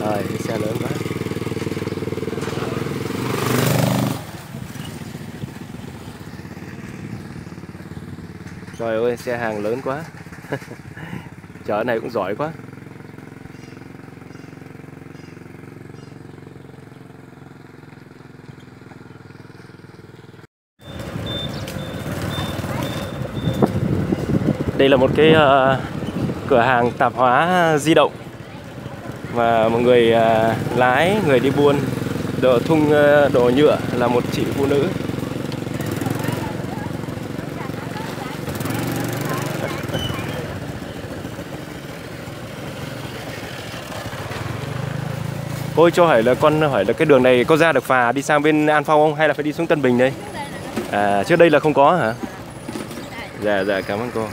Rồi, cái xe lớn quá. Trời ơi, xe hàng lớn quá. chợ này cũng giỏi quá. Đây là một cái uh, cửa hàng tạp hóa di động và một người uh, lái, người đi buôn đồ thung uh, đồ nhựa là một chị phụ nữ. Ôi cho hỏi là con hỏi là cái đường này có ra được phà đi sang bên An Phong không hay là phải đi xuống Tân Bình đây? À trước đây là không có hả? Dạ dạ cảm ơn cô.